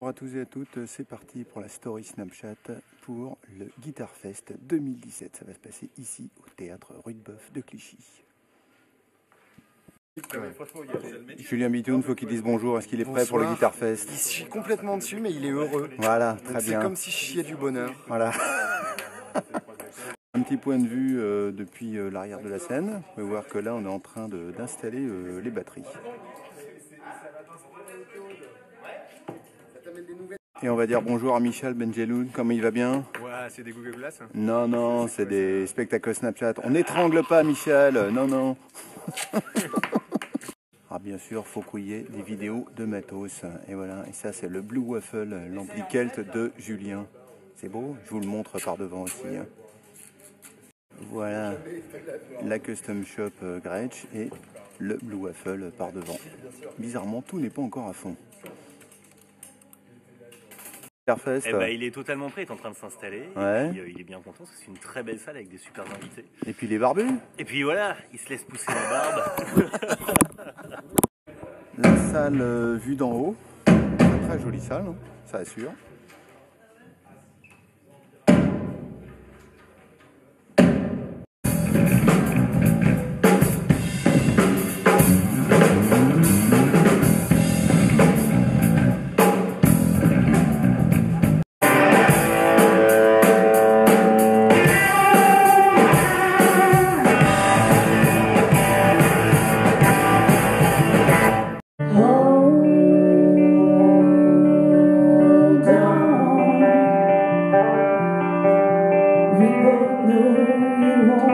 Bonjour à tous et à toutes, c'est parti pour la story Snapchat pour le Guitar Fest 2017. Ça va se passer ici au théâtre Rudebeuf de Clichy. Julien Bitoun, faut qu'il dise bonjour. Est-ce qu'il est prêt pour le. Guitar Fest Il chie complètement dessus, mais il est heureux. Voilà, Donc très C'est bien. comme si je chiais du bonheur. Voilà. Un petit point de vue euh, depuis euh, l'arrière de la scène. Vous pouvez voir que là, on est en train de- d'installer euh, les batteries. Et on va dire bonjour à Michel Benjeloun, comment il va bien Ouais, c'est des Google Glass. hein. Non, non, c'est des spectacles Snapchat. On n'étrangle pas Michel, non, non. ah, bien sûr, faut couiller des vidéos de matos. Et voilà, et ça, c'est le Blue Waffle, l'ampli Celt de Julien. C'est beau, je vous le montre par devant aussi. hein. Voilà, la Custom Shop euh, Gretsch et le Blue Waffle par devant. Bizarrement, tout n'est pas encore à fond. Eh ben, il est totalement prêt, il est en train de s'installer. Ouais. Et puis, euh, il est bien content, parce que c'est une très belle salle avec des super invités. et puis les barbus Et puis voilà, il se laisse pousser la barbe. La salle euh, vue d'en haut, très, très jolie salle, hein, ça assure. We both know you want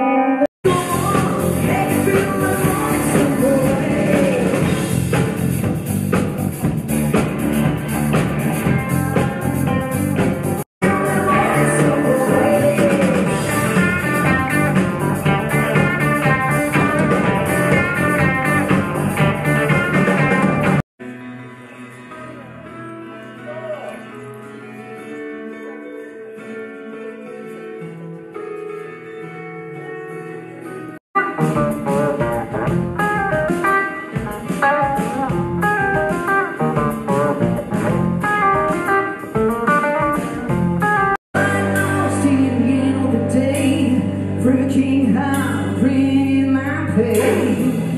Hey.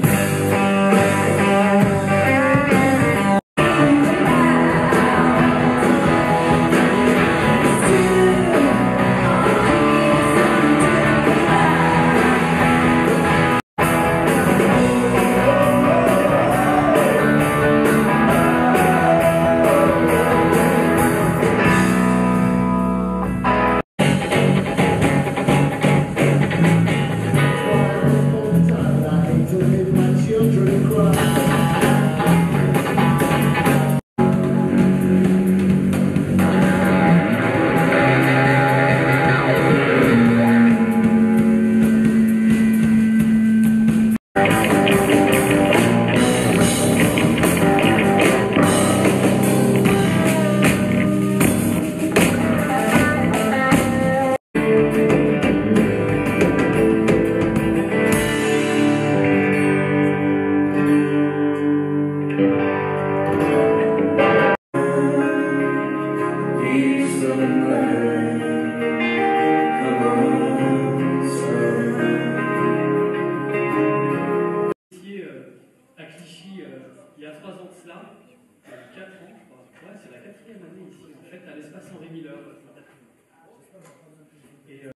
Euh, c'est la quatrième année ici, en fait, à l'espace Henri Miller. Et, euh,